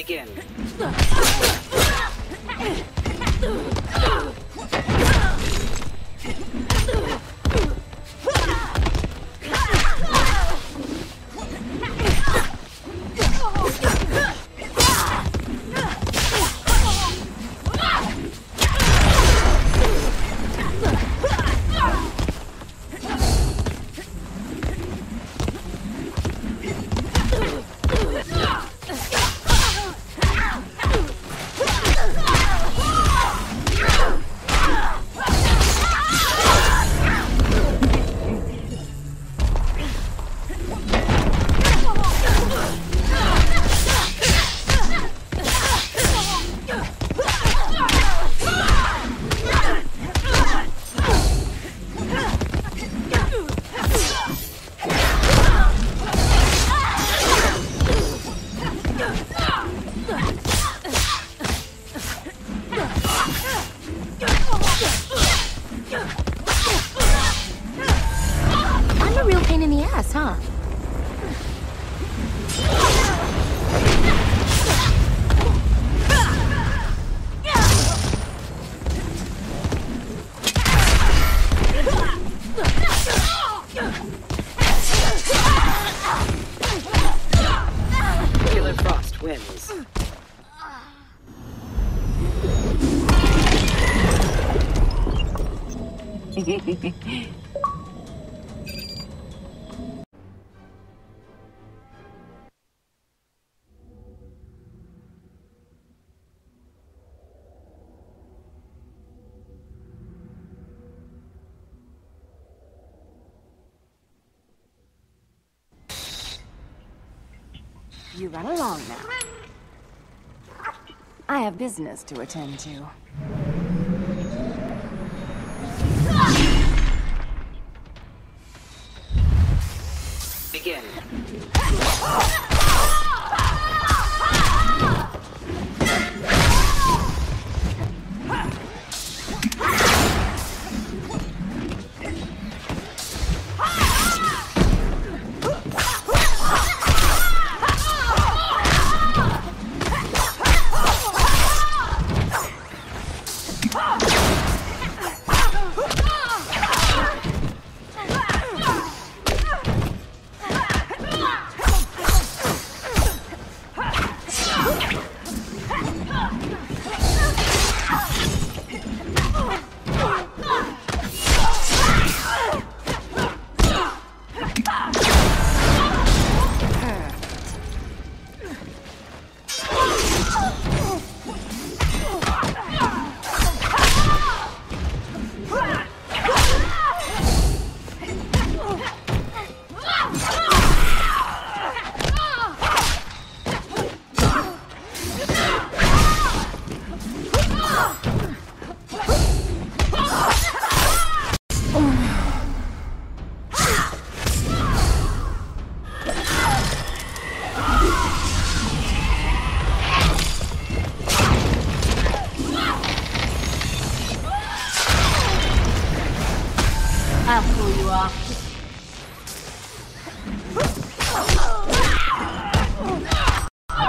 Begin. You run along now. I have business to attend to. Begin.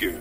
Begin.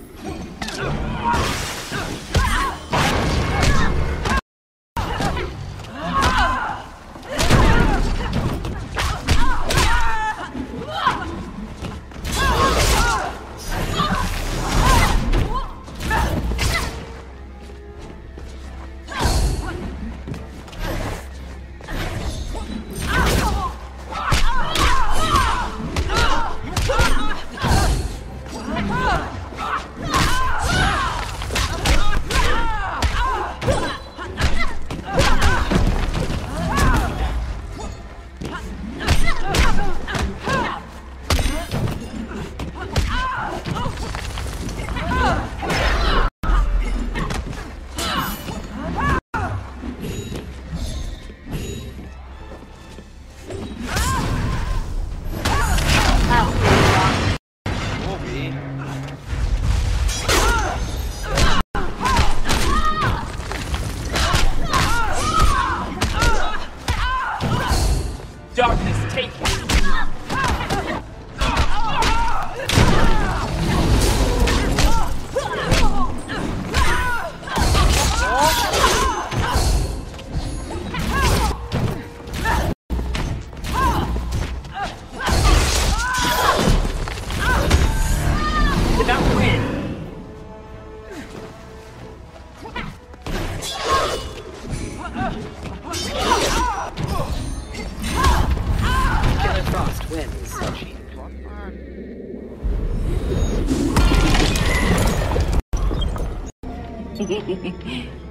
嘿嘿嘿嘿嘿